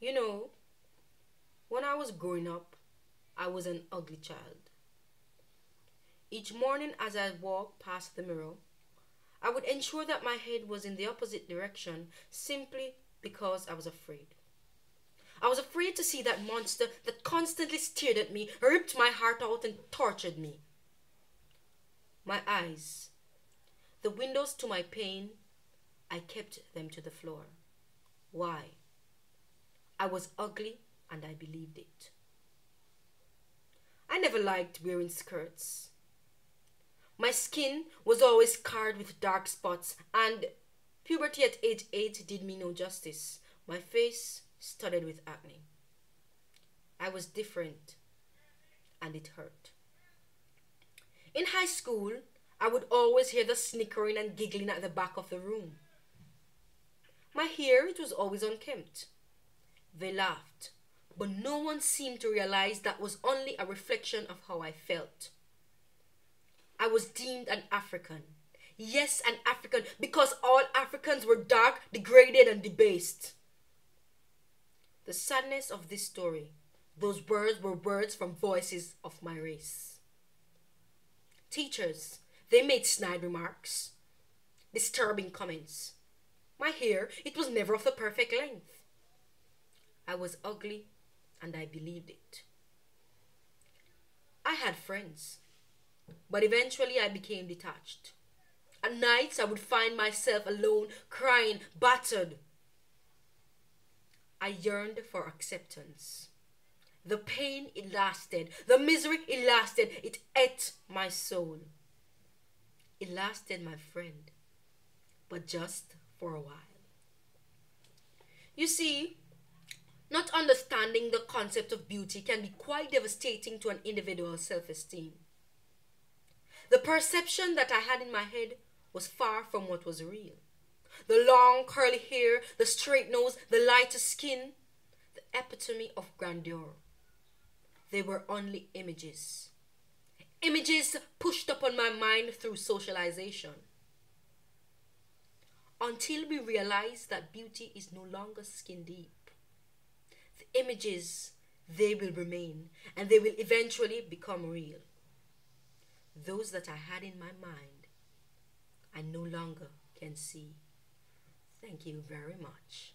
You know, when I was growing up, I was an ugly child. Each morning as I walked past the mirror, I would ensure that my head was in the opposite direction simply because I was afraid. I was afraid to see that monster that constantly stared at me, ripped my heart out, and tortured me. My eyes, the windows to my pain, I kept them to the floor. Why? I was ugly and I believed it. I never liked wearing skirts. My skin was always scarred with dark spots, and puberty at age 8 did me no justice. My face studded with acne. I was different, and it hurt. In high school, I would always hear the snickering and giggling at the back of the room. My hair, it was always unkempt. They laughed, but no one seemed to realize that was only a reflection of how I felt. I was deemed an African. Yes, an African, because all Africans were dark, degraded, and debased. The sadness of this story, those words were words from voices of my race. Teachers, they made snide remarks, disturbing comments. My hair, it was never of the perfect length. I was ugly, and I believed it. I had friends but eventually I became detached. At nights I would find myself alone, crying, battered. I yearned for acceptance. The pain, it lasted. The misery, it lasted. It ate my soul. It lasted, my friend, but just for a while. You see, not understanding the concept of beauty can be quite devastating to an individual's self esteem. The perception that I had in my head was far from what was real. The long curly hair, the straight nose, the lighter skin, the epitome of grandeur. They were only images. Images pushed upon my mind through socialization. Until we realize that beauty is no longer skin deep. Images, they will remain and they will eventually become real those that I had in my mind, I no longer can see. Thank you very much.